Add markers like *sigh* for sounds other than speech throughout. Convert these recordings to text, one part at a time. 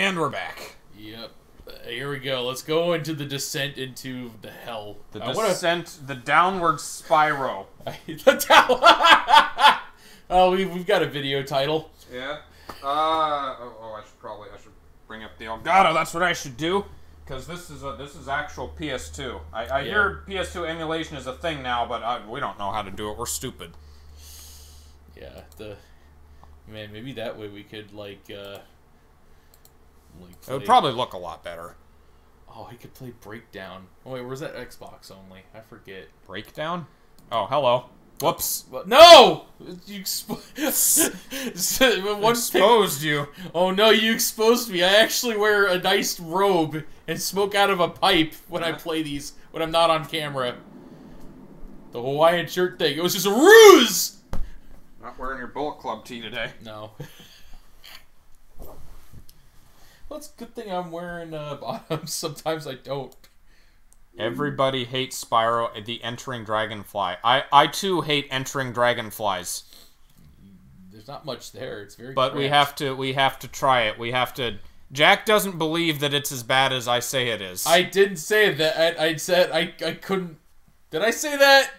And we're back. Yep. Uh, here we go. Let's go into the descent into the hell. The I wanna- descent, the downward spiral. *laughs* the tower. *laughs* oh, we've, we've got a video title. Yeah. Uh, oh, oh, I should probably, I should bring up the Elgato. That's what I should do. Because this is a, this is actual PS2. I, I Yeah. hear PS2 emulation is a thing now, but I, we don't know how to do it. We're stupid. Yeah. The man, maybe that way we could like. uh like It would probably look a lot better. Oh, he could play Breakdown. Oh wait, where's that Xbox only? I forget. Breakdown? Oh, hello. Whoops. Uh, no! You expo- *laughs* one Exposed you. Oh no, you exposed me. I actually wear a nice robe and smoke out of a pipe when I play these, when I'm not on camera. The Hawaiian shirt thing, it was just a ruse! Not wearing your Bullet Club tee today. No. *laughs* well, it's a good thing I'm wearing uh, *laughs* bottoms. Sometimes I don't. Everybody hates Spyro, the entering dragonfly. I, I too hate entering dragonflies. There's not much there. It's very But we have to we have to try it. We have to Jack doesn't believe that it's as bad as I say it is. I didn't say that. I, I said I, I couldn't. Did I say that?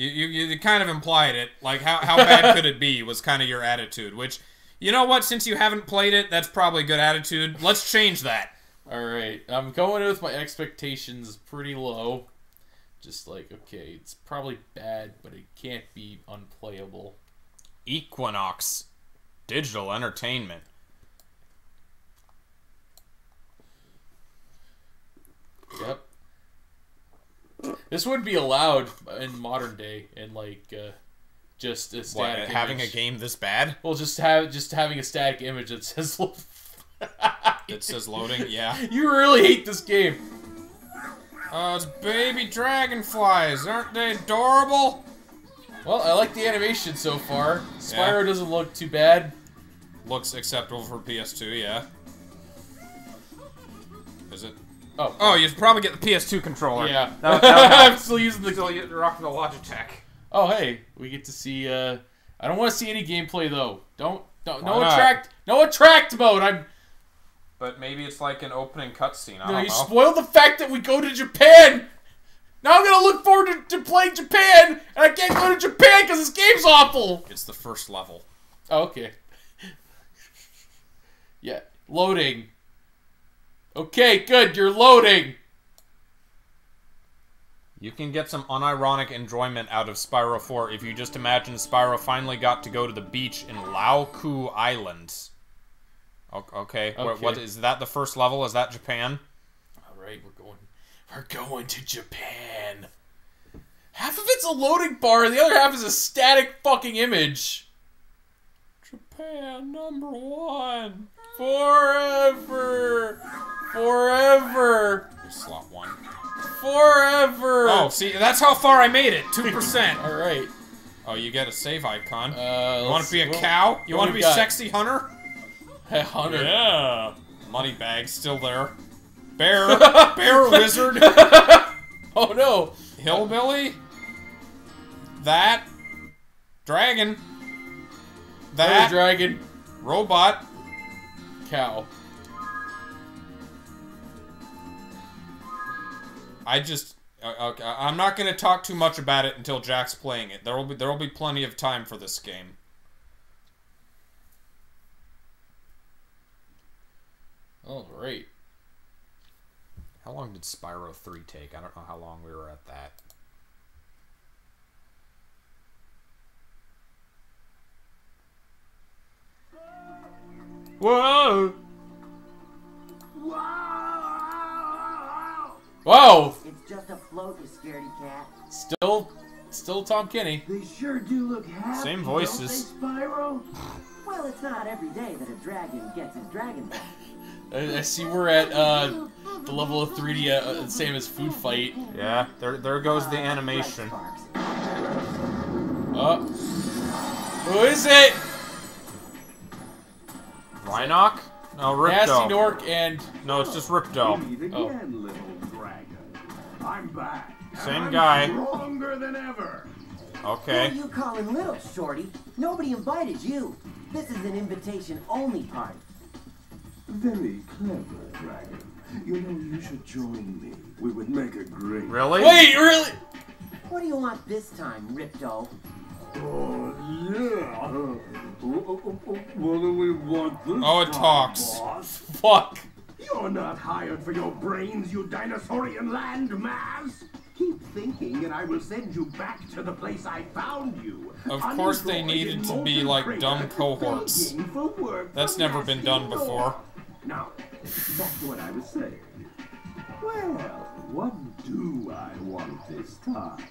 you, you, you kind of implied it. Like how, how bad *laughs* could it be was kind of your attitude, which you know what, since you haven't played it, that's probably a good attitude. Let's change that. Alright, I'm going in with my expectations pretty low. Just like, okay, it's probably bad, but it can't be unplayable. Equinox Digital Entertainment. Yep. This would be allowed in modern day, and like, uh, just a What, static uh, having a game this bad? Well, just have just having a static image that says. It *laughs* says loading, yeah. you really hate this game. Oh, it's baby dragonflies. Aren't they adorable? Well, I like the animation so far. Spyro doesn't look too bad. Looks acceptable for PS2, yeah. Is it? Oh, Oh, you should probably get the PS2 controller. yeah. That, that, *laughs* I'm still using the you're rocking the Logitech. Oh, hey, we get to see. uh I don't want to see any gameplay though. Don't, don't no not? attract, no attract mode. I'm. But maybe it's like an opening cutscene. I No, you know. spoiled the fact that we go to Japan. Now I'm gonna look forward to, to playing Japan, and I can't go to Japan because this game's awful. it's the first level. Oh, okay. *laughs* yeah, loading. Okay, good. You're loading. You can get some unironic enjoyment out of Spyro 4 if you just imagine Spyro finally got to go to the beach in Lauku Islands. O- Okay, Okay. what is that? The first level is that Japan? All right, we're going. We're going to Japan. Half of it's a loading bar, and the other half is a static fucking image. Japan number one. Forever, forever, Slot one. Forever. Oh, see, that's how far I made it. Two percent. *laughs* all right. oh, you get a save icon. Uh, you want to be a cow? You want to be got? sexy hunter? *laughs* Hey, Hunter. Yeah. Money bag still there. Bear, *laughs* bear wizard, Oh no. hillbilly. That dragon. That dragon. robot. Cow. I just uh, okay, I'm not going to talk too much about it until Jack's playing it. There will be there will be plenty of time for this game. All right. How long did Spyro 3 take? I don't know how long we were at that. Whoa! Wow. It's float, you scaredy cat. Still, still Tom Kenny. They sure do look happy. Same don't voices. they, Spyro? *laughs* Well, it's not every day that a dragon gets his dragon back. *laughs* I, I see we're at uh, the level of 3D, uh, same as Food Fight. Yeah, there there goes the animation. Uh, who is it? Rhynoc? No, Ripto. Nasty Ripto. Nork and No, it's just Ripto. Oh. Again, little. I'm back. Same I'm guy. Stronger than ever. Who are Okay. you calling little, Shorty? Nobody invited you. This is an invitation-only party. Very clever, dragon. You know, you should join me. We would make a great. Really? Wait, really? What do you want this time, Ripto? Oh, yeah. Oh, oh, oh, What do we want this Oh, it time, talks. boss? Fuck. You're not hired for your brains, you dinosaurian land Maz. Keep thinking, and I will send you back to the place I found you. Of course they needed to be like dumb cohorts. begging for work That's never been done before. Now, back to what I was saying. Well, what do I want this time?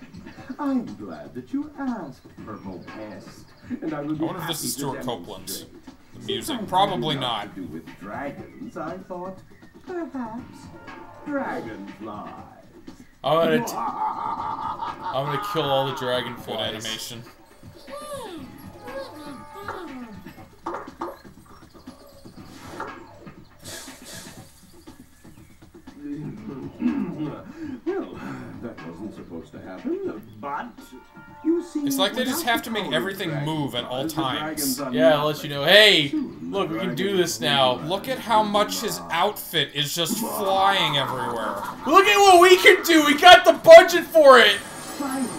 I'm glad that you asked, Purple Pest, and I will be I wonder if this is Stewart Copeland. demonstrate. Music. Probably not. To do with dragons, I thought perhaps dragonflies. I'm gonna, *laughs* I'm gonna kill all the dragonflies. Good animation. To happen, hmm. but you see. It's like they just have to make power of everything move at all times. Yeah, I'll let nothing. you know. Hey, Soon, look, we can do this now. Look at how much his outfit is just flying everywhere. Look at what we can do. We got the budget for it. Finally,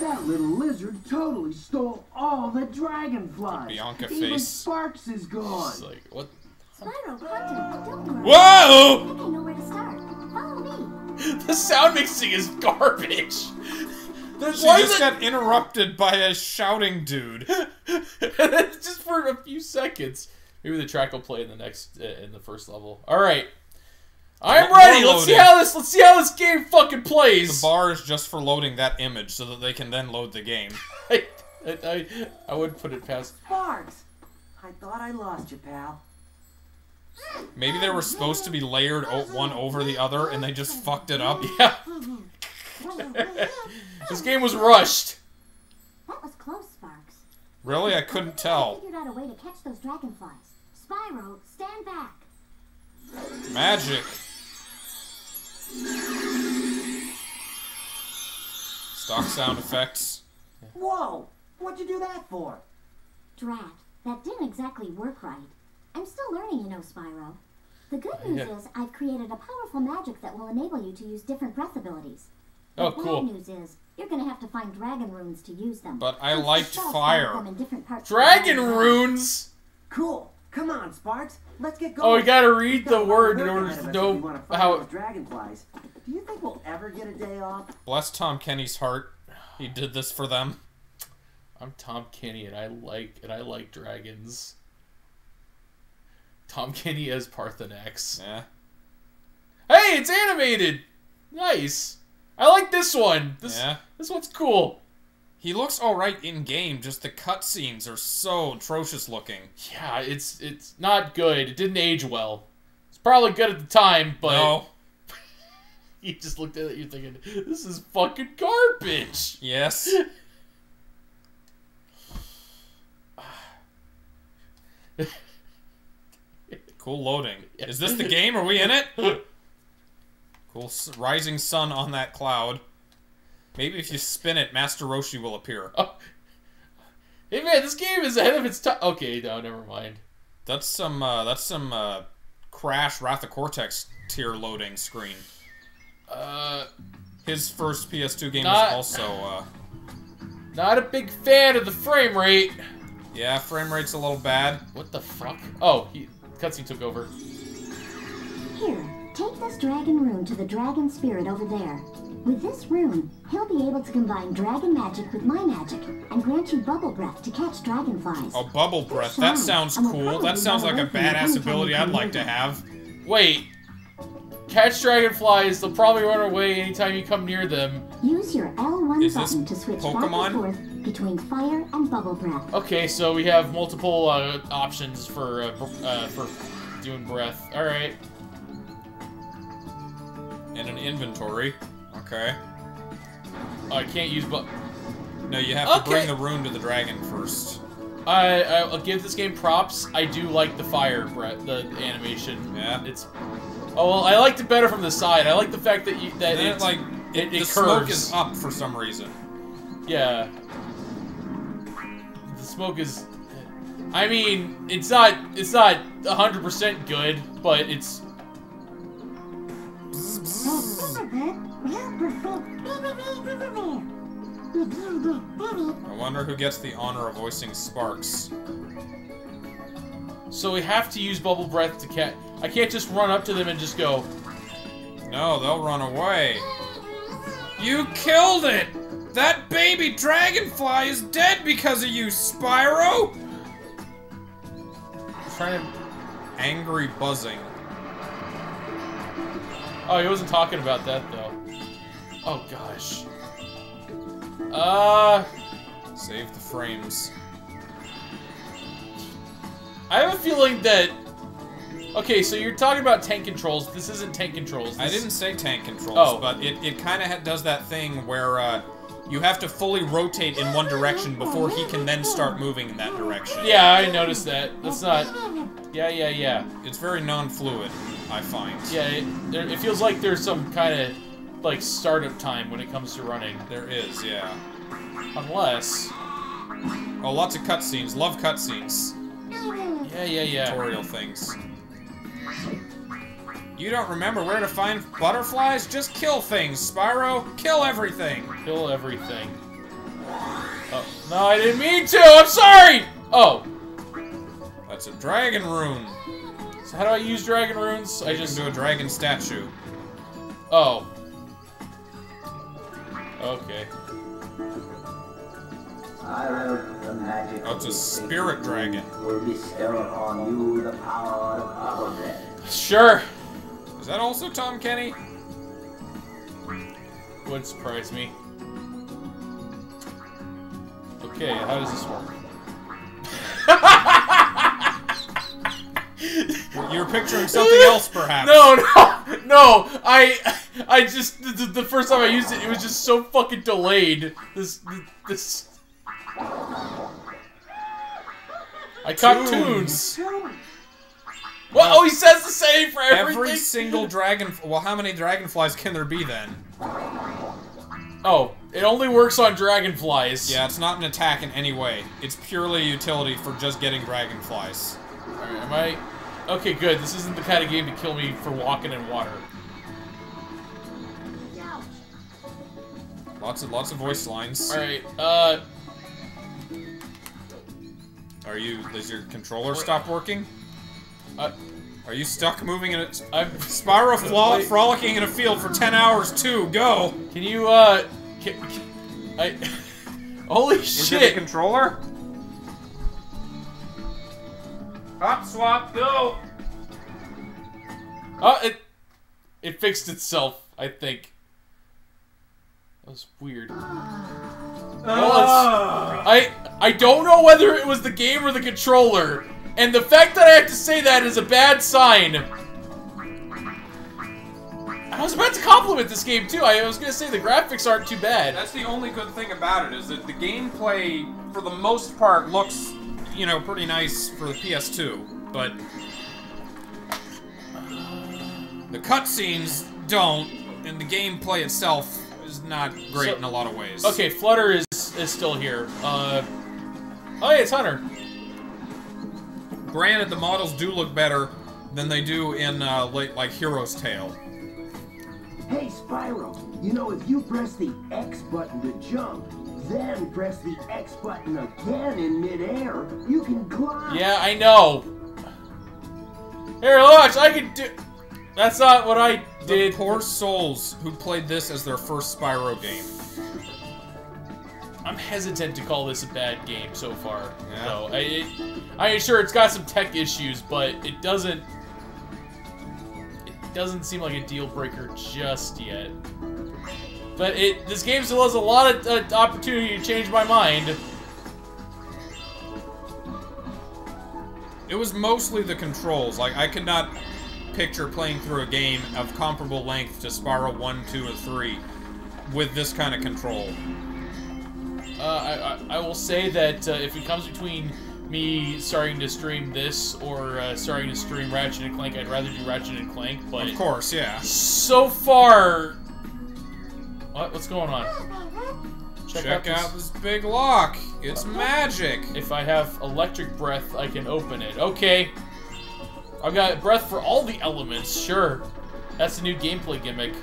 that little lizard totally stole all the dragonflies. Bianca Even face. Sparks is gone. It's like what? Spyro, Quentin, don't worry. Whoa! I think I know where to start. Follow me. The sound mixing is garbage. That's She why just is got interrupted by a shouting dude. *laughs* just for a few seconds. Maybe the track will play in the next uh, in the first level. All right. I'm More ready. Let's see how this. Let's see how this game fucking plays. The bar is just for loading that image so that they can then load the game. *laughs* I, I, I would put it past. Bars, I thought I lost you, pal. Maybe they were supposed to be layered o- one over the other and they just fucked it up. *laughs* Yeah, *laughs* this game was rushed. That was close, Sparks. Really? I couldn't I tell. figured out a way to catch those dragonflies. Spyro, stand back. Magic. Stock sound effects. Whoa! What'd you do that for? Drat, that didn't exactly work right. I'm still learning, you know, Spyro. The good news Yeah. is I've created a powerful magic that will enable you to use different breath abilities. Oh, the cool. bad news is you're gonna have to find dragon runes to use them. But I Since the liked fire. them in different parts Dragon dragon runes. Cool. Come on, Sparks. Let's get oh, going. Oh, we gotta We've read the a lot of word in order to know if we wanna how- those dragonflies. Do you think we'll ever get a day off? Bless Tom Kenny's heart. He did this for them. I'm Tom Kenny, and I like and I like dragons. Tom Kenny as Paarthurnax. Yeah. Hey, it's animated. Nice. I like this one. This Yeah. this one's cool. He looks alright in game, just the cutscenes are so atrocious looking. Yeah, it's it's not good. It didn't age well. It's probably good at the time, but no. *laughs* you just looked at it, you're thinking, this is fucking garbage. Yes. *laughs* *laughs* cool loading. Is this the game? Are we in it? *laughs* Cool rising sun on that cloud. Maybe if you spin it, Master Roshi will appear. *laughs* Oh. Hey man, this game is ahead of its time. Okay, no, never mind. That's some uh, that's some uh, Crash Wrath of Cortex tier loading screen. Uh, His first PS2 game Not- was also uh, not a big fan of the frame rate. yeah, frame rate's a little bad. What the fuck? Oh, he cutscene took over. Here, take this dragon rune to the dragon spirit over there. With this rune, he'll be able to combine dragon magic with my magic and grant you bubble breath to catch dragonflies. Oh, bubble breath. That sounds cool. That sounds like a badass ability I'd like to have. Wait. Catch dragonflies, they'll probably run away anytime you come near them. Use your L1 Is this button to switch back Pokemon? and forth between fire and bubble breath. Okay, so we have multiple uh, options for uh, uh, for doing breath. All right. And an inventory. Okay. I can't use but No, you have to Okay. bring the rune to the dragon first. I I'll give this game props. I do like the fire breath, the animation. Yeah. It's oh well, I liked it better from the side. I like the fact that you that And it, it's like, it, the it smoke curves. is up for some reason. Yeah. The smoke is. I mean, it's not it's not 100% good, but it's I wonder who gets the honor of voicing Sparks. so we have to use bubble breath to catch. I can't just run up to them and just go. No, they'll run away. You killed it! That baby dragonfly is dead because of you, Spyro! Trying to. Angry buzzing. Oh, he wasn't talking about that though. Oh gosh. Uh, Save the frames. I have a feeling that. Okay, so you're talking about tank controls. This isn't tank controls. I didn't say tank controls, Oh. but it, it kind of does that thing where uh, you have to fully rotate in one direction before he can then start moving in that direction. Yeah, I noticed that. That's not. Yeah, yeah, yeah. It's very non-fluid, I find. Yeah, it, it feels like there's some kind of like startup time when it comes to running. There is, yeah. Unless. Oh, lots of cutscenes. Love cutscenes. Yeah, yeah, yeah. Tutorial things. You don't remember where to find butterflies? Just kill things, Spyro. Kill everything. Kill everything. Oh, no, I didn't mean to! I'm sorry! Oh, That's a dragon rune. so how do I use dragon runes? I I just do a dragon statue. Oh. Okay. Spyro, the magic Oh, it's a of spirit dragon. will bestow upon you the power of bubble breath. Sure. Is that also Tom Kenny? Wouldn't surprise me. Okay, how does this work? *laughs* You're picturing something else, perhaps. No, no, *laughs* no! I, I just the, the first time I used it, it was just so fucking delayed. This, this. I caught tunes. Well, oh, he says the same for everything. Every single dragon. Well, how many dragonflies can there be then? Oh, it only works on dragonflies. Yeah, it's not an attack in any way. It's purely a utility for just getting dragonflies. Alright, am I? Okay, good. This isn't the kind of game to kill me for walking in water. Lots of lots of voice lines. All right. Uh, Are you? Does your controller stop working? uh Are you stuck moving in a I'm. Spyro flo- Wait. frolicking in a field for ten hours too? Go. Can you? Uh, can, can- I. *laughs* Holy Is it shit! controller? Hop swap, go. Oh, it. It fixed itself. I think. That was weird. Ah. I I don't know whether it was the game or the controller, and the fact that I have to say that is a bad sign. I was about to compliment this game too. I was gonna say the graphics aren't too bad. That's the only good thing about it is that the gameplay, for the most part, looks, you know, pretty nice for the PS2. But uh, the cutscenes don't, and the gameplay itself is not great So- in a lot of ways. Okay, Flutter is is still here. Uh, oh yeah, it's Hunter. Granted, the models do look better than they do in uh, like, like Hero's Tail. Hey, Spyro, you know, if you press the X button to jump, then press the X button again in midair, you can glide. Yeah, I know. Here, watch. I can do. That's not what I The did. poor souls who played this as their first Spyro game. I'm hesitant to call this a bad game so far. Yeah. Though I, it, I mean, sure it's got some tech issues, but it doesn't. It doesn't seem like a deal breaker just yet. But it this game still has a lot of uh, opportunity to change my mind. It was mostly the controls. Like, I could not picture playing through a game of comparable length to Spyro 1, 2, and 3 with this kind of control. Uh, I, I, I will say that uh, if it comes between me starting to stream this or uh, starting to stream Ratchet and Clank, I'd rather do Ratchet and Clank. But Of course, yeah. so far, what what's going on? Check out this big lock. It's magic. If I have electric breath, I can open it. Okay. I've got breath for all the elements, sure. That's the new gameplay gimmick.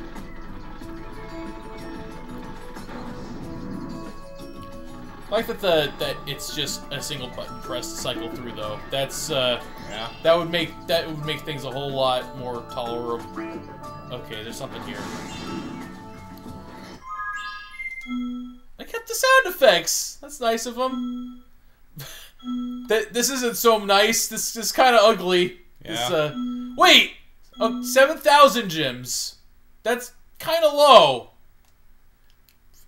Like that the that it's just a single button press to cycle through though. That's uh Yeah. that would make that would make things a whole lot more tolerable. Okay, there's something here. I kept the sound effects. That's nice of them. *laughs* that this isn't so nice. This is kind of ugly. This, Yeah. uh, wait, oh, seven thousand gems. That's kind of low.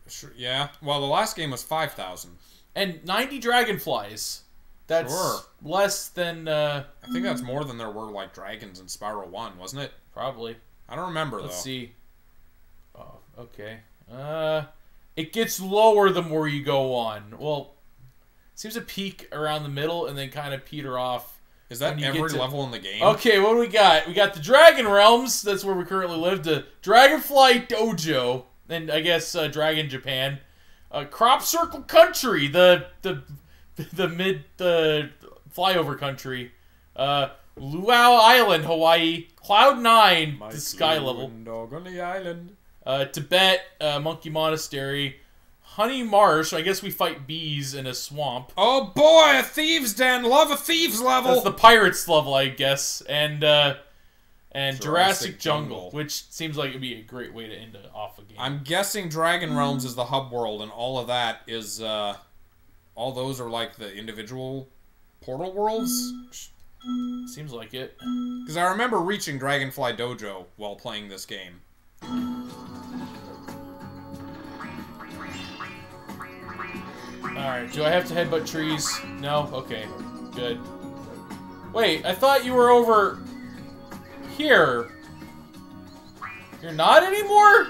Sure, yeah. Well, the last game was 5,000. And ninety dragonflies. That's Sure. less than uh, I think that's more than there were, like, dragons in Spyro 1, wasn't it? probably. I don't remember, Let's though. see. Oh, okay. Uh, it gets lower the more you go on. Well, seems to peak around the middle and then kind of peter off. Is that every to- level in the game? Okay, what do we got? We got the Dragon Realms. That's where we currently live. The Dragonfly Dojo, and I guess uh, Dragon Japan. Uh, Crop Circle Country, the the the mid the flyover country. Uh, Luau Island, Hawaii. Cloud Nine, the sky level. Dog on the island. Uh, Tibet, uh, Monkey Monastery. Honey Marsh. I guess we fight bees in a swamp. Oh boy, a thieves' den. Love a thieves' level. That's the pirates level, I guess, and uh, and Jurassic Jurassic, Jungle, Jungle. which seems like it'd be a great way to end it off a game. I'm guessing Dragon Realms is the hub world, and all of that is, uh, all those are like the individual portal worlds. Seems like it. Because I remember reaching Dragonfly Dojo while playing this game. All right, do I have to headbutt trees? No. Okay, good. Wait, I thought you were over here. You're not anymore.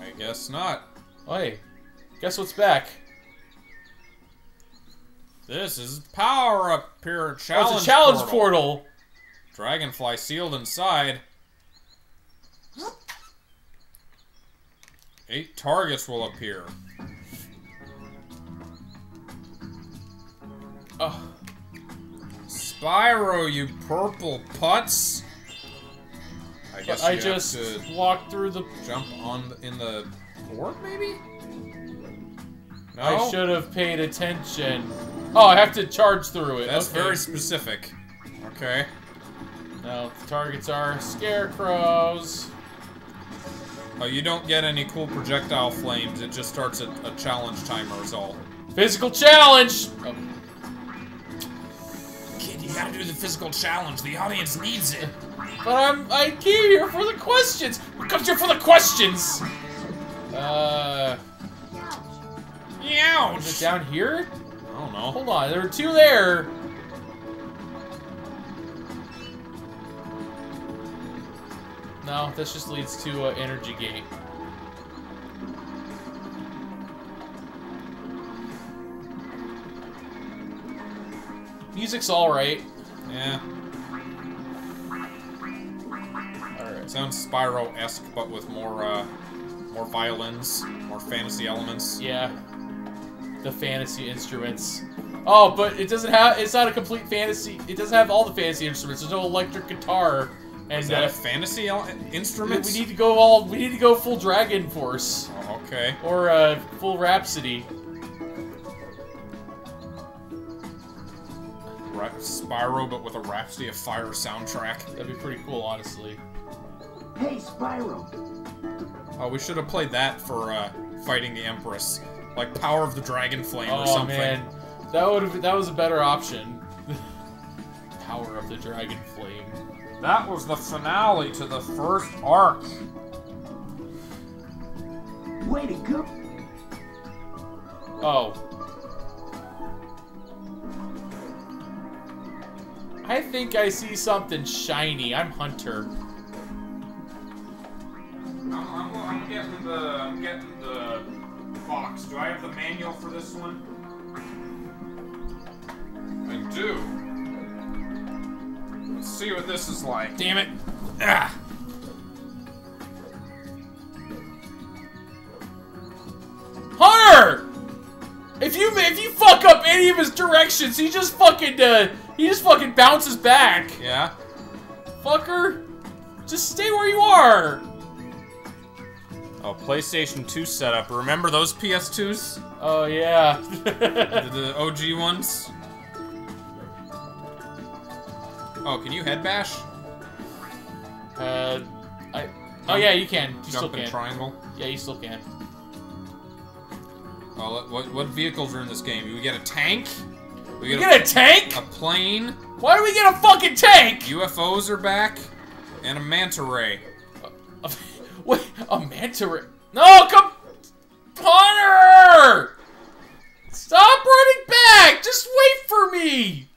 I guess not. Wait, guess what's back? This is power up here. Oh, it's a challenge portal. portal. Dragonfly sealed inside. Eight targets will appear. Oh, Spyro, you purple putz! I guess I you just to walked through the. jump on the, in the port, maybe. No, I should have paid attention. Oh, I have to charge through it. That's okay. very specific. Okay. Now the targets are scarecrows. Oh, you don't get any cool projectile flames. It just starts a, a challenge timer. Is all. Physical challenge. Oh, Kid, you gotta do the physical challenge. The audience needs it. but I'm I came here for the questions. What comes here for the questions? Uh, is it Ouch! down here? I don't know. Hold on, there were two there. No, this just leads to uh, energy gate. Music's all right. Yeah, All right. sounds Spyro-esque, but with more, uh, more violins, more fantasy elements. Yeah. The fantasy instruments. Oh, but it doesn't have. It's not a complete fantasy. It doesn't have all the fantasy instruments. There's no electric guitar. And Is that uh, a fantasy instrument? we need to go all. We need to go full Dragon Force Oh, okay. or uh, full Rhapsody. Ra- Spyro, but with a Rhapsody of Fire soundtrack. That'd be pretty cool, honestly. Hey, Spyro. Oh, we should have played that for uh, fighting the Empress, like Power of the Dragon Flame or something. Oh something. man, that would have. That was a better option. *laughs* Power of the Dragon Flame. That was the finale to the first arc. Way to go. Oh. I think I see something shiny. I'm Hunter. I'm, I'm, I'm getting the I'm getting the box. Do I have the manual for this one? I do. Let's see what this is like. Damn it. Ah. Directions. He just fucking uh, he just fucking bounces back. Yeah. Fucker, just stay where you are. Oh, PlayStation 2 setup. Remember those PS2s? Oh yeah. The, *laughs* the OG ones? Oh, can you head bash? uh, I. Oh yeah, you can. You still Jump in can. triangle? Yeah, you still can. Oh, what, what vehicles are in this game? Do we get a tank? We You get, get a tank? a, a plane? Why do we get a fucking tank? UFOs are back? And a manta ray. *laughs* Wait, a manta ray? No, come, Connor! Stop running back! Just wait for me!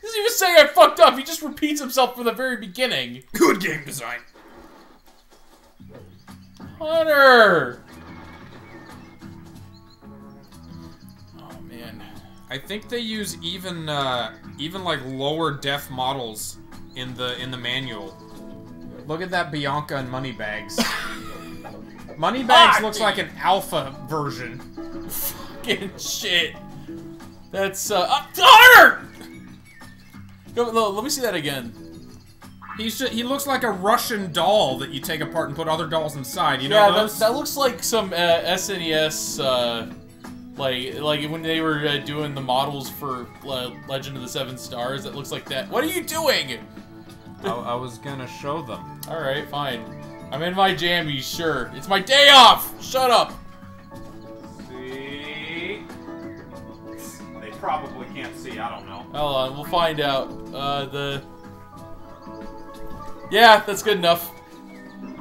He doesn't even say I fucked up. He just repeats himself from the very beginning. Good game design. Connor! Man. I think they use even uh, even like lower def models in the in the manual. Look at that Bianca and Moneybags. *laughs* Moneybags Ah, looks dude. like an alpha version. *laughs* Fucking shit. That's uh, uh *laughs* Connor! Go, no, let me see that again. He's just, he looks like a Russian doll that you take apart and put other dolls inside. You know yeah, that, that looks like some uh, SNES, uh, like like when they were uh, doing the models for uh, Legend of the Seven Stars. it looks like that. What are you doing? I, I was gonna show them. All right, fine. I'm in my jammies. Sure, it's my day off. Shut up. See? They probably can't see. I don't know. Hold on, we'll find out. Uh, the. Yeah, that's good enough.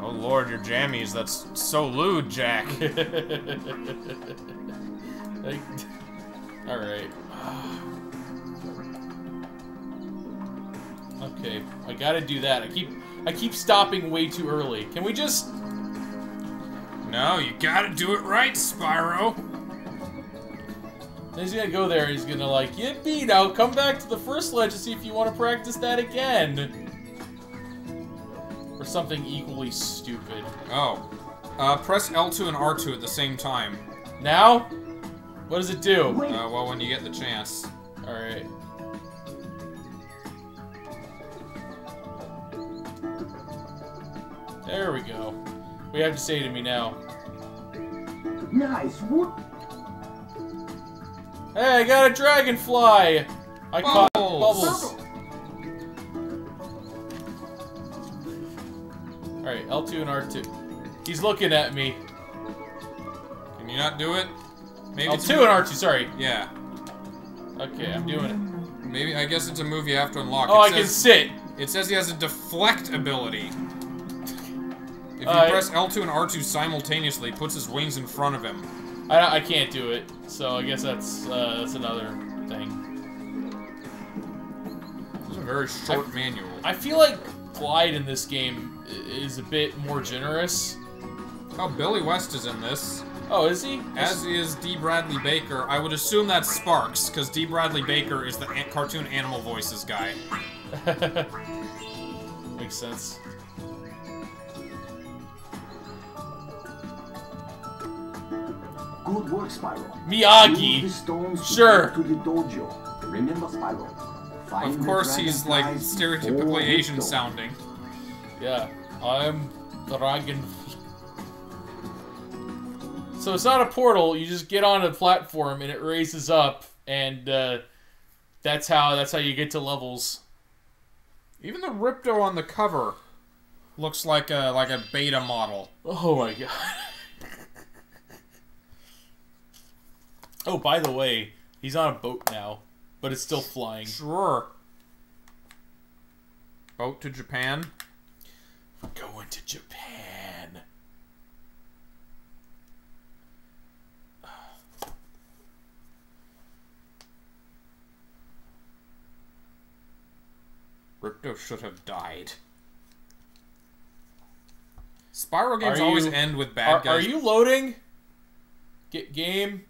Oh lord, your jammies. That's so lewd, Jack. *laughs* Like, *laughs* all right. *sighs* Okay, I gotta do that. I keep I keep stopping way too early. Can we just? no, you gotta do it right, Spyro. Then he's gonna go there and he's gonna like, yippee! Now come back to the first ledge to see if you want to practice that again. Or something equally stupid. Oh. Uh, press L2 and R2 at the same time. Now, what does it do? Uh, well, when you get the chance. All right. There we go. We have to say to me now? nice. Whoop. Hey, I got a dragonfly! I caught Bubbles. bubbles. Alright, L2 and R2. He's looking at me. Can you not do it? Maybe it's L2 and R2, sorry. Yeah. Okay, I'm doing it. Maybe I guess it's a move you have to unlock. Oh, it I can says, sit. It says he has a deflect ability. If you Uh, press L2 and R2 simultaneously, it puts his wings in front of him. I, I can't do it, so I guess that's uh, that's another thing. It's a very short manual. I feel like glide in this game is a bit more generous. Oh, Billy West is in this. Oh, is he? As is D. Bradley Baker. I would assume that's Sparks, because D. Bradley Baker is the an- cartoon animal voices guy. *laughs* Makes sense. Good work, Spyro. Miyagi. Sure. to the dojo. Remember, Spyro. Find Of course, he's like stereotypically Asian sounding. Yeah, I'm dragon. So it's not a portal. You just get on a platform and it raises up, and uh, that's how that's how you get to levels. Even the Ripto on the cover looks like a like a beta model. Oh my god. oh, by the way, he's on a boat now, but it's still flying. Sure. Boat to Japan. Going to Japan. Ripto should have died. Spyro games Are always you- end with bad Are, guys. are you loading? Get game.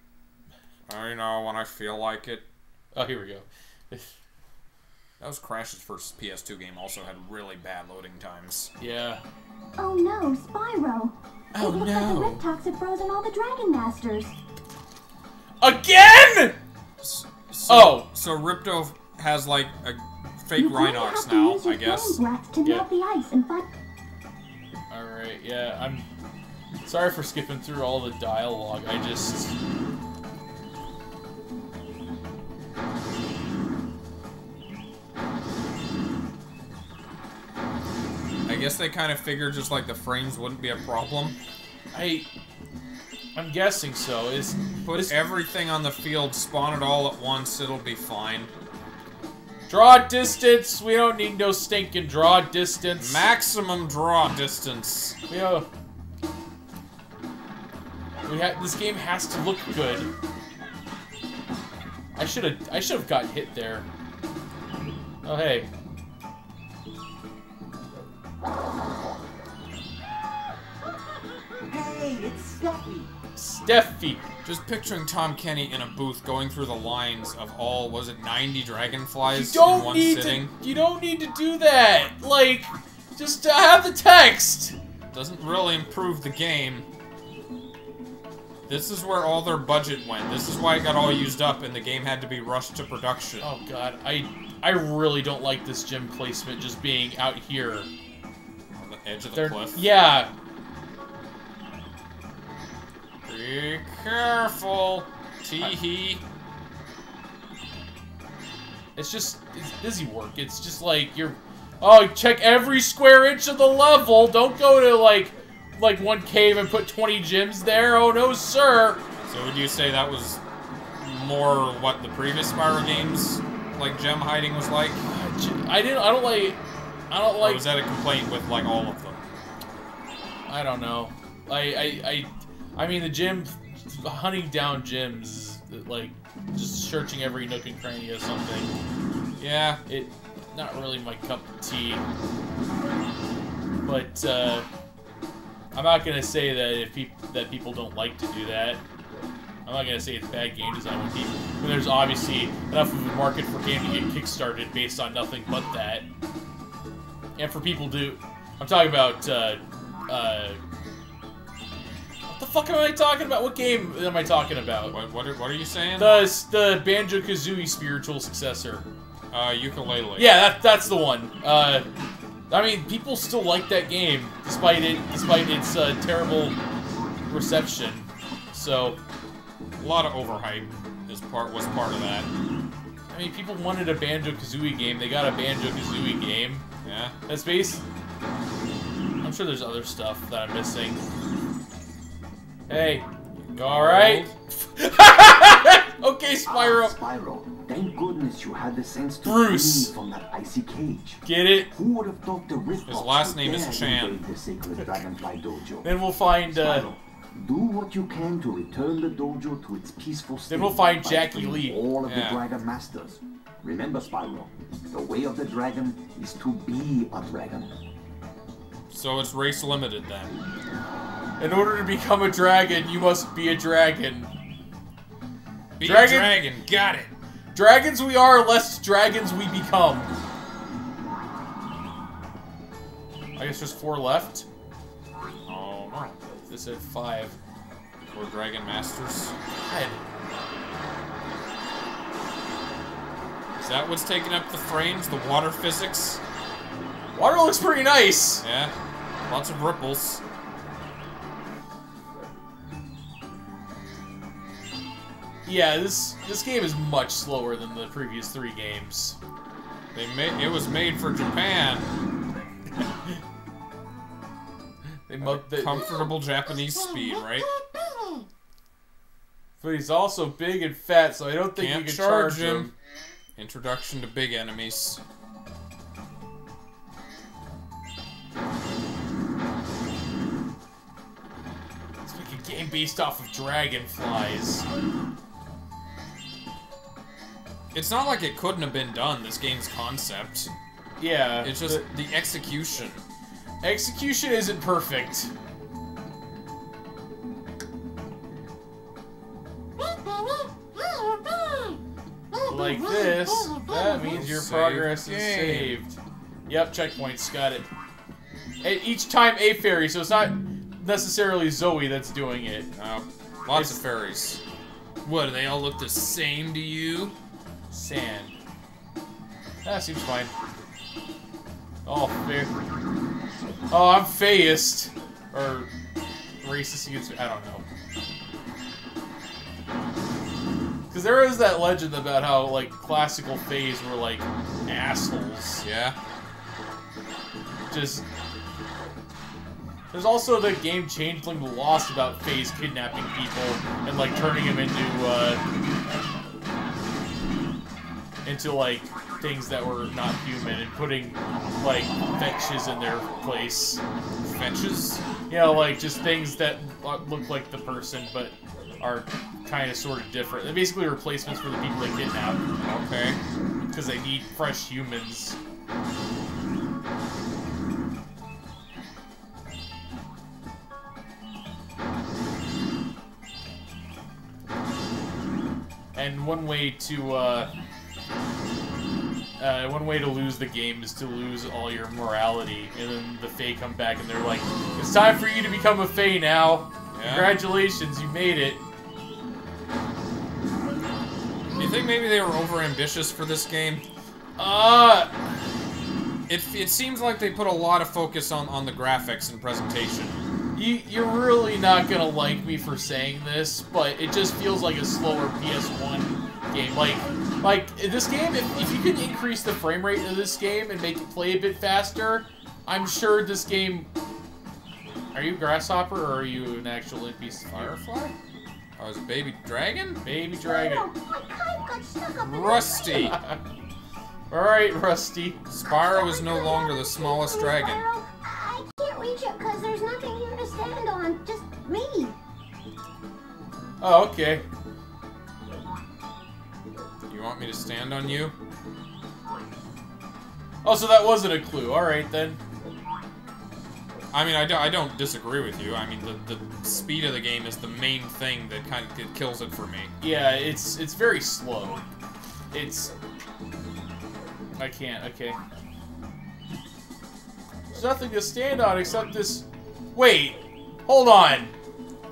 I know when I feel like it. Oh, here we go. *laughs* That was Crash's first PS2 game. Also had really bad loading times. Yeah. Oh no, Spyro! Oh, it looks no. like the Riptox have frozen all the Dragon Masters. Again? So, Oh. So Ripto has like a fake You're going to Rhynocs have to now, use your I guess. to Yeah. melt the ice and find. Alright, yeah, I'm sorry for skipping through all the dialogue. I just. I guess they kind of figured just like the frames wouldn't be a problem. I. I'm guessing so. Is Put everything on the field, spawn it all at once, it'll be fine. Draw distance? We don't need no stinking draw distance. Maximum draw distance. We have. We ha this game has to look good. I should have. I should have gotten hit there. Oh hey. Hey, it's Steffi. Steffi. Just picturing Tom Kenny in a booth going through the lines of all, was it 90 dragonflies in don't one need sitting? to. You don't need to do that. Like, just uh, have the text. Doesn't really improve the game. This is where all their budget went. This is why it got all used up and the game had to be rushed to production. Oh god, I I really don't like this gym placement just being out here. On the edge of the They're, cliff. yeah, Be careful. Tee-hee. it's just it's busy work. It's just like you're oh check every square inch of the level. Don't go to like like one cave and put 20 gems there. Oh no, sir. So would you say that was more what the previous Spyro games, like gem hiding, was like? I didn't. I don't like. I don't Or like. was that a complaint with like all of them? I don't know. I I I, I mean the gym, hunting down gyms, like just searching every nook and cranny of something. Yeah, It, not really my cup of tea. But uh, I'm not gonna say that if people that people don't like to do that. I'm not gonna say it's bad game design when people when there's obviously enough of a market for game to get kickstarted based on nothing but that. And for people to, I'm talking about. Uh, uh, the fuck am I talking about? What game am I talking about? what what are, what are you saying? The the Banjo Kazooie spiritual successor. uh, Yooka-Laylee. Yeah, that, that's the one. Uh, I mean, people still like that game despite it, despite its uh, terrible reception. So, a lot of overhype is part was part of that. I mean, people wanted a Banjo Kazooie game. They got a Banjo Kazooie game. Yeah. That's base. I'm sure there's other stuff that I'm missing. Hey, you all right? *laughs* okay, Spyro. Spyro, thank goodness you had the sense to Bruce. free me from that icy cage. Get it? Who would have thought the Rift His last name is dare Chan. invade The sacred Dragonfly Dojo. Then we'll find. Uh, Spyro, do what you can to return the dojo to its peaceful state. Then we'll find Jackie Lee. All of Yeah. the Dragon Masters. Remember, Spyro, the way of the dragon is to be a dragon. So it's race limited then. In order to become a dragon, you must be a dragon. Be Dragon- a dragon. Got it. Dragons we are, less dragons we become. I guess there's four left. Oh no. This at five. We're dragon masters. God. Is that what's taking up the frames? The water physics? Water looks pretty nice. Yeah. Lots of ripples. Yeah, this this game is much slower than the previous three games. They made it was made for Japan. *laughs* They, mo- they, Comfortable Japanese speed, right? but he's also big and fat, so I don't think Can't you can charge charge him. him. Introduction to big enemies. Let's make a game based off of dragonflies. It's not like it couldn't have been done, this game's concept. Yeah, It's just the execution. the execution isn't perfect. Like this, that means your Save progress is saved. Yep, checkpoints, got it. And each time a fairy, so it's not necessarily Zoe that's doing it. Uh, lots It's- of fairies. What, do they all look the same to you? Sand. That seems fine. Oh, fair. Oh, I'm fayist. Or racist against. I don't know. Because there is that legend about how, like, classical Fays were, like, assholes. Yeah? Just. There's also the game Changeling Lost about Fays kidnapping people and, like, turning them into, uh. Into, like, things that were not human and putting, like, fetches in their place. Fetches? You know, like, just things that look like the person but are kind of sort of different. They're basically replacements for the people they kidnap Okay. because they need fresh humans. And one way to uh, uh, one way to lose the game is to lose all your morality, and then the Fae come back and they're like, "It's time for you to become a Fae now. Yeah. Congratulations, you made it." Do you think maybe they were overambitious for this game? Uh, It, it seems like they put a lot of focus on, on the graphics and presentation. You, you're really not gonna like me for saying this, but it just feels like a slower PS1 game. Like, like in this game, if, if you can increase the frame rate of this game and make it play a bit faster, I'm sure this game. Are you Grasshopper or are you an actual NPC? Firefly? Oh, is it Baby Dragon? Baby Dragon. Oh, my kite got stuck up Rusty! *laughs* Alright, Rusty. Spyro is no longer the smallest dragon. I can't reach it because there's nothing here to stand on. Just me. Oh, okay. You want me to stand on you? Oh, so that wasn't a clue. Alright then. I mean, I, do, I don't disagree with you. I mean, the, the speed of the game is the main thing that kind of it kills it for me. Yeah, it's it's very slow. It's I can't. Okay. There's nothing to stand on except this. Wait, hold on.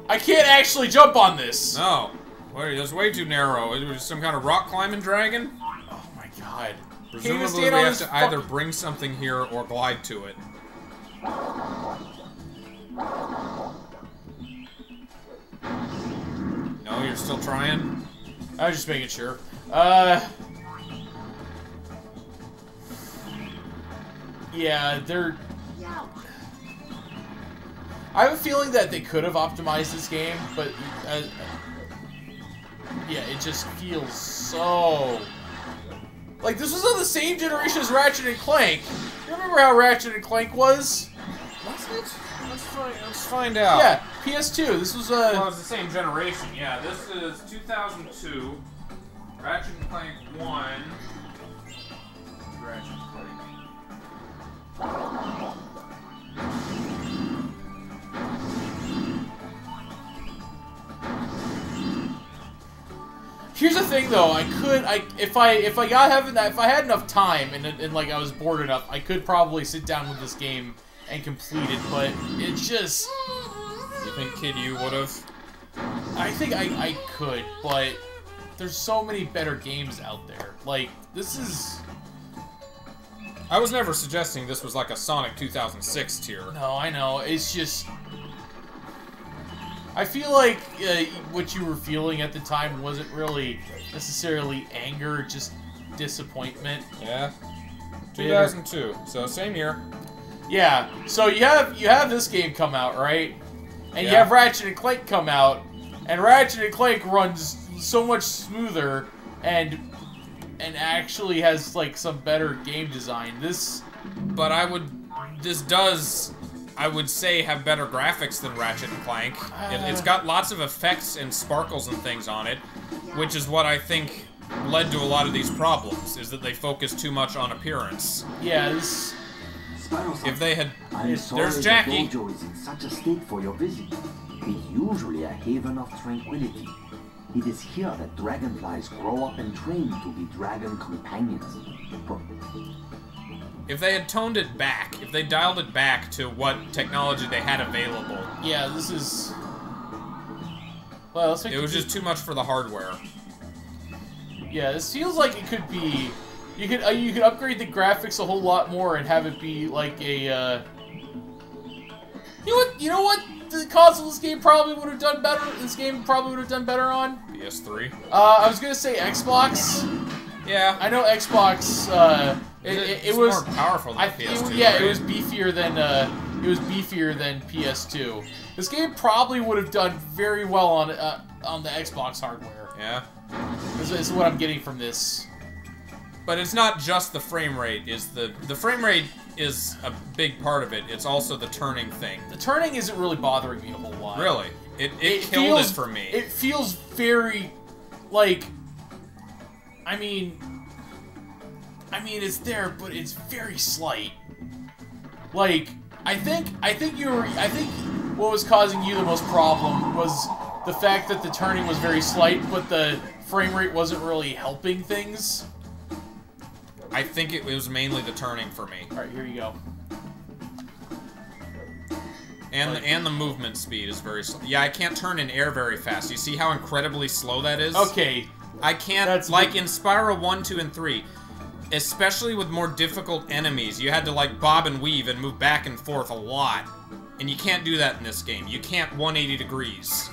I can't actually jump on this. No. Wait, that's way too narrow. Is It was some kind of rock climbing dragon? Oh my god. Presumably, stand we have to either bring something here or glide to it. No, you're still trying? I was just making sure. Uh. Yeah, they're. I have a feeling that they could have optimized this game, but uh, yeah, it just feels so. Like this was on the same generation as Ratchet and Clank. You remember how Ratchet and Clank was? Was it? Let's find, let's find out. Yeah, PS2. This was uh, Well, it's the same generation. Yeah, this is 2002. Ratchet and Clank 1. Ratchet Here's the thing, though. I could, I if I if I got having that if I had enough time and, and like I was bored enough, I could probably sit down with this game and complete it. But it just, You think Kid you would have? I think I I could, but there's so many better games out there. Like this is I was never suggesting this was like a Sonic 2006 tier. no, I know. It's just. I feel like uh, what you were feeling at the time wasn't really necessarily anger, just disappointment. Yeah. 2002. So same year. Yeah. So you have you have this game come out, right? And you have Ratchet and Clank come out, and Ratchet and Clank runs so much smoother and and actually has like some better game design. This But I would. This does. I would say have better graphics than Ratchet and Clank. It, it's uh. got lots of effects and sparkles and things on it, which is what I think led to a lot of these problems. Is that they focus too much on appearance. yeah, this Spyro, If they had, I'm sorry there's the Jackie. dojo is in such a state for your visit. It's usually a haven of tranquility. It is here that dragonflies grow up and train to be dragon companions. If they had toned it back, if they dialed it back to what technology they had available, yeah, this is Well, It was just too much for the hardware. Yeah, this feels like it could be. You could uh, you could upgrade the graphics a whole lot more and have it be like a. Uh, you know what? You know what? The console this game probably would have done better. This game probably would have done better on. PS3. Uh, I was gonna say Xbox. Yeah. I know Xbox. Uh, it, It- it, it was more powerful than I, PS2. it- yeah, right? it was beefier than uh, it was beefier than PS2. This game probably would have done very well on uh, on the Xbox hardware. Yeah. This, is what I'm getting from this. But it's not just the frame rate. Is the the frame rate is a big part of it. It's also the turning thing. The turning isn't really bothering me a whole lot. Really, it it, killed feels, it for me. It feels very like. I mean, I mean it's there, but it's very slight. Like I think I think you were I think what was causing you the most problem was the fact that the turning was very slight, but the frame rate wasn't really helping things. I think it was mainly the turning for me, All right, here you go. and Like- and the movement speed is very slow. Yeah, I can't turn in air very fast. You see how incredibly slow that is? Okay, I can't That's like in Spyro 1, 2, and 3. Especially with more difficult enemies, you had to like bob and weave and move back and forth a lot. And you can't do that in this game. You can't 180 degrees.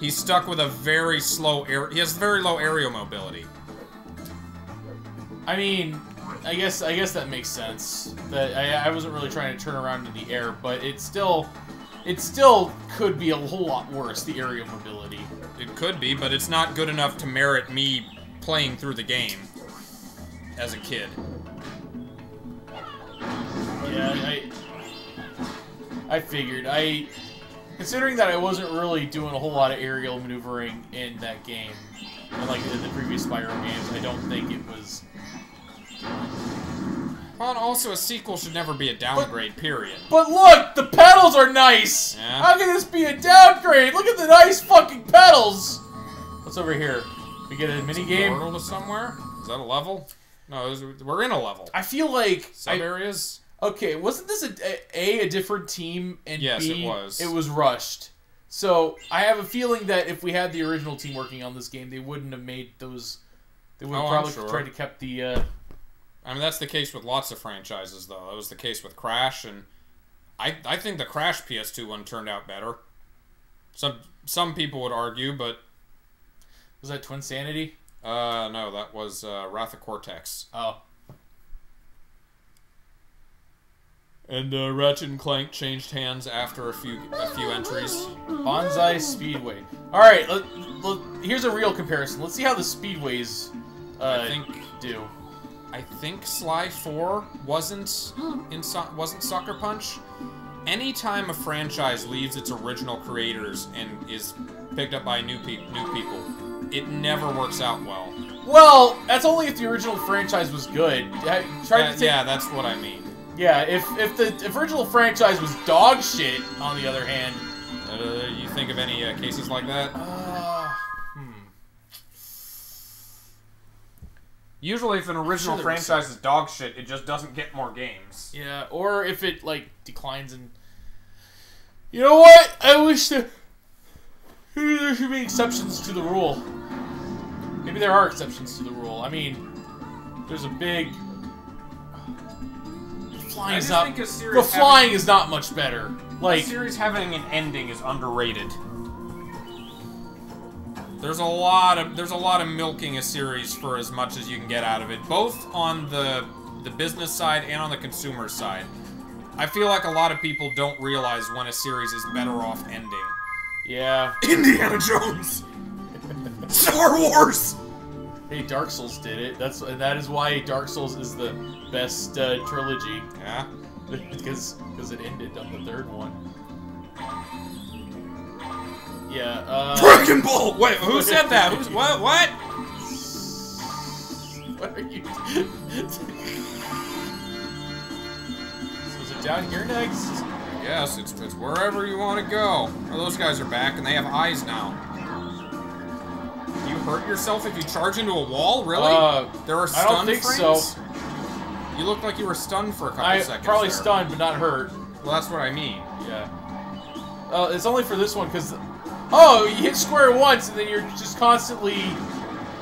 He's stuck with a very slow air. He has very low aerial mobility. I mean, I guess I guess that makes sense. That I, I wasn't really trying to turn around in the air, but it still, it still could be a whole lot worse. The aerial mobility. It could be, but it's not good enough to merit me playing through the game as a kid. Yeah, I, I figured. I, considering that I wasn't really doing a whole lot of aerial maneuvering in that game, like in the previous Spyro games, I don't think it was. Well, and also a sequel should never be a downgrade, period. But look, the pedals are nice. Yeah. How can this be a downgrade? Look at the nice fucking pedals. What's over here? We get a mini game. Portal to somewhere? Is that a level? No, was- we're in a level. I feel like Sub I, areas? okay. Wasn't this a, a a different team and Yes, B it was. it was rushed. So I have a feeling that if we had the original team working on this game, they wouldn't have made those. They would have Oh, probably sure. tried to kept the. Uh, I mean, that's the case with lots of franchises, though. That was the case with Crash, and I I think the Crash PS2 one turned out better. Some some people would argue, but was that Twinsanity? Uh, no, that was uh, Wrath of Cortex. Oh, And uh, Ratchet and Clank changed hands after a few a few entries. Bonsai Speedway. All right, let, let, here's a real comparison. Let's see how the speedways uh, I think do. I think Sly 4 wasn't in so- wasn't Sucker Punch. Anytime a franchise leaves its original creators and is picked up by new pe- new people, it never works out well. Well, that's only if the original franchise was good. I tried Yeah, to take, yeah, that's what I mean. yeah. If if the if original franchise was dog shit, on the other hand, Uh, you think of any uh, cases like that? uh, hmm. Usually, if an original there was franchise is dog shit, it just doesn't get more games. Yeah, or if it like declines and you know what? I wish that maybe there should be exceptions to the rule. Maybe there are exceptions to the rule. I mean, there's a big the flying is not think a series the having- flying is not much better. Like... A series having an ending is underrated. There's a lot of there's a lot of milking a series for as much as you can get out of it, both on the the business side and on the consumer side. I feel like a lot of people don't realize when a series is better off ending. Yeah. Indiana Jones, Star Wars. Hey, Dark Souls did it. That's and that is why Dark Souls is the best uh, trilogy Yeah. *laughs* because because it ended on the third one. Yeah. Uh, Dragon Ball. Wait, who *laughs* said that? Who's what? What? *laughs* What are you? so is it down here next? Yes, it's, it's wherever you want to go. Oh, those guys are back, and they have eyes now. You hurt yourself if you charge into a wall? Really? Uh, there are stun I don't think so. You look like you were stunned for a couple I seconds. probably there. stunned, but not hurt. Well, that's what I mean. Yeah. Uh, it's only for this one because oh, you hit square once, and then you're just constantly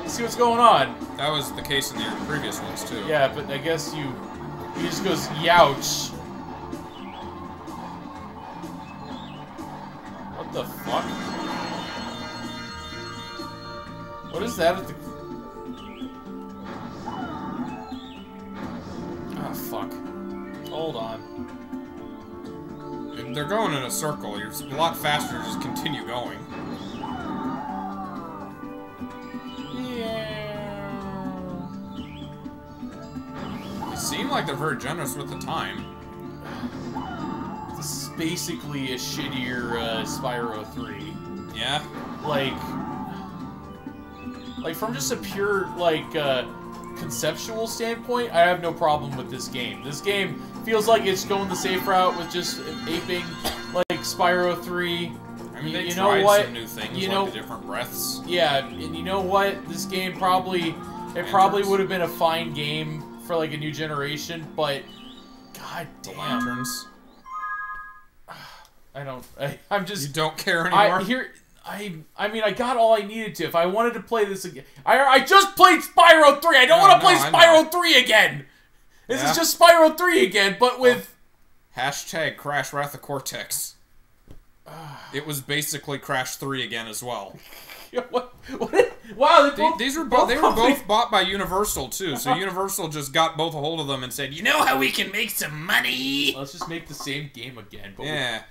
see what's going on. That was the case in the previous ones too. Yeah, but I guess you he just goes youch. What the fuck? What is that at the Oh fuck. Hold on. They're going in a circle. You're a lot faster to just continue going. Yeah. They seem like they're very generous with the time. Basically a shittier uh, Spyro 3. Yeah? Like, like from just a pure like uh, conceptual standpoint, I have no problem with this game. This game feels like it's going the safe route with just aping like Spyro 3. I mean, You- they you know tried what? some new things, You like know- the different breaths. Yeah, and you know what? This game probably it probably would have been a fine game for like a new generation, but god The damn, lanterns. I don't. *laughs* I, I'm You just. don't care anymore? I here. I I mean, I got all I needed to. If I wanted to play this again, I I just played Spyro three. I don't No, want to no, play. Spyro three again. This Yeah. is just Spyro three again, but oh. with Hashtag Crash Wrath of Cortex. *sighs* It was basically Crash 3 again as well. *laughs* what? What? Wow, both, These were both, they were both *laughs* bought by Universal too, so Universal just got both a hold of them and said, "You know how we can make some money?" Let's just make the same game again. Yeah.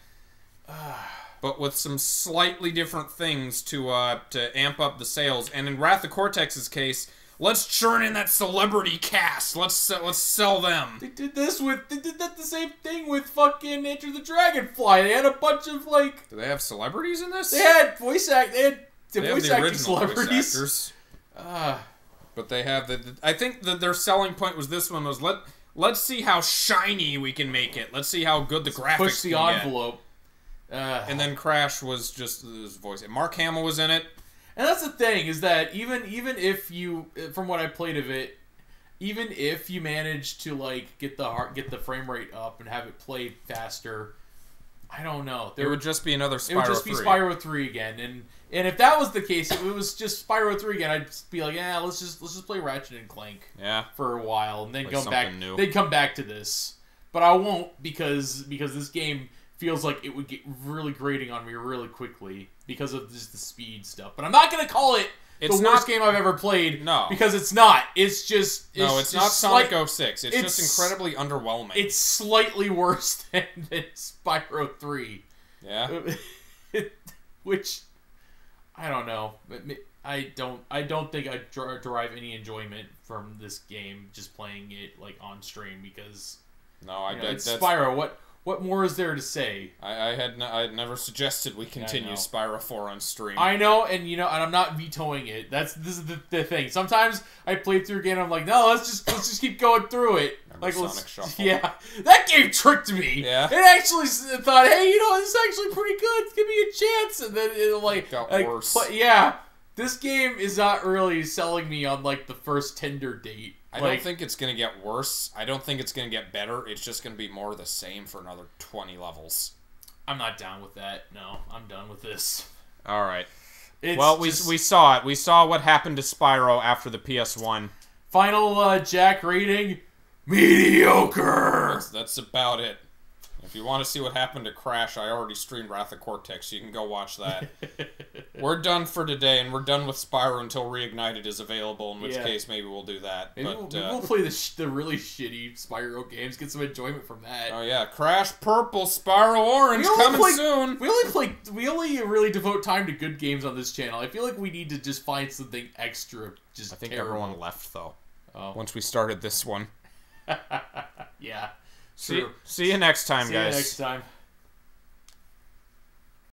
But with some slightly different things to uh to amp up the sales. And in Wrath of Cortex's case, let's churn in that celebrity cast. Let's se- let's sell them. They did this with they did that the same thing with fucking Enter the Dragonfly. They had a bunch of like Do they have celebrities in this? they had voice act they had the They have voice the acting celebrities. voice actors. *laughs* Ah, But they have the, the- I think that their selling point was this one was let let's see how shiny we can make it. Let's see how good the graphics push the can get. Uh, And then Crash was just his voice. Mark Hamill was in it. And that's the thing is that even even if you, from what I played of it, even if you manage to like get the heart, get the frame rate up and have it play faster, I don't know. It There would just be another Spyro it would just be Spyro three again, and and if that was the case, if it was just Spyro three again, I'd be like, yeah, let's just let's just play Ratchet and Clank Yeah. for a while, and then come back. new. They'd come back to this, but I won't because because this game feels like it would get really grating on me really quickly because of just the speed stuff. But I'm not gonna call it It's the not- worst game I've ever played. No. because it's not. It's just No, it's not Sonic slight- 06. It's, it's- just incredibly underwhelming. It's slightly worse *laughs* than, than Spyro three, yeah. *laughs* which I don't know. I don't. I don't think I derive any enjoyment from this game just playing it like on stream because No, I, you know, it's that's, Spyro. What what more is there to say? I, I had n- I had never suggested we continue know. Spyro 4 on stream. I know, and you know, and I'm not vetoing it. That's this is the, the thing. Sometimes I play through a game, I'm like, no, let's just let's just keep going through it. Remember like Sonic let's- Shuffle? Yeah, that game tricked me. Yeah? it actually thought, hey, you know, this is actually pretty good. Give me a chance, and then it like got like, worse. But yeah, this game is not really selling me on like the first Tinder date. I like, don't think it's going to get worse. I don't think it's going to get better. It's just going to be more of the same for another 20 levels. I'm not down with that. No, I'm done with this. All right. It's well, we, just- we saw it. We saw what happened to Spyro after the PS1. final uh, Jack rating mediocre. That's, that's about it. If you want to see what happened to Crash, I already streamed Wrath of Cortex. You can go watch that. *laughs* we're done for today, and we're done with Spyro until Reignited is available. In which Yeah. case, maybe we'll do that. Maybe, but we'll, uh, we'll play the, sh- the really shitty Spyro games, get some enjoyment from that. oh yeah, Crash Purple, Spyro Orange We only coming play- soon. We only play. We only really devote time to good games on this channel. I feel like we need to just find something extra. Just I think terrible. everyone left though. Oh. Once we started this one. *laughs* yeah. See, True. see you next time, See you guys. next time.